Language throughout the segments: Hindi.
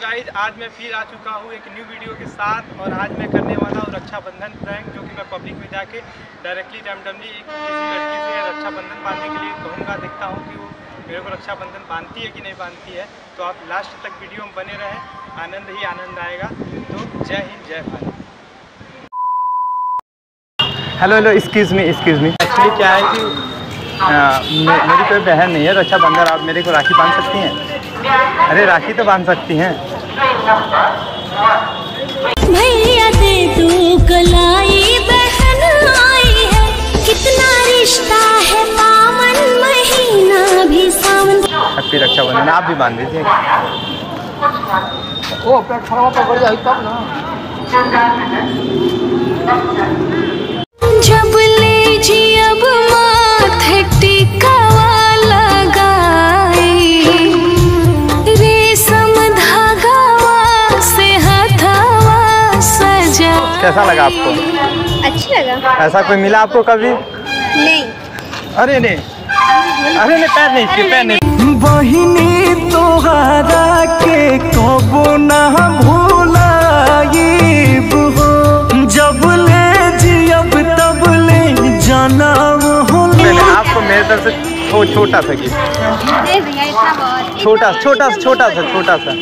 गाइज़ आज मैं फिर आ चुका हूँ एक न्यू वीडियो के साथ और आज मैं करने वाला हूँ रक्षाबंधन प्रैंक जो कि मैं पब्लिक में जाके डायरेक्टली रैमडमली किसी लड़की से रक्षाबंधन बांधने के लिए कहूँगा। देखता हूँ कि वो मेरे को रक्षाबंधन बांधती है कि नहीं बांधती है। तो आप लास्ट तक वीडियो में बने रहें। आनंद ही आनंद आएगा। तो जय हिंद, जय Bharat. Hello hello excuse me excuse me actually क्या है कि मेरी कोई बहन नहीं है रक्षाबंधन। आप मेरे को राखी बाँध सकती हैं? अरे, राखी तो बाँध सकती हैं। भैया दे तू कलाई बहन आई है। कितना रिश्ता है पावन महीना भी सावन। हैप्पी रक्षाबंधन आप भी बाँध दीजिए जब कैसा लगा आपको? अच्छा लगा। ऐसा कोई मिला आपको कभी? नहीं। अरे नहीं। अरे नहीं पैर नहीं इसके पैर नहीं। बहिनी तोहरा के कबो ना भूलाइब हो। जब ले जियब तब ले जनम हो आपको मेरे तरफ़ से छोटा सा गिफ्ट दे दिया इतना बहुत। छोटा छोटा सा छोटा सा छोटा सा।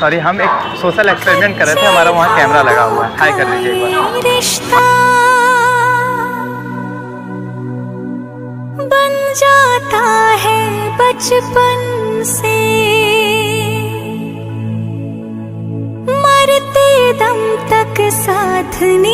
सॉरी हम एक सोशल एक्सपेरिमेंट कर रहे थे, हमारा वहाँ कैमरा लगा हुआ है। हाई कर लीजिए बन जाता है बचपन से। मरते दम तक निभाए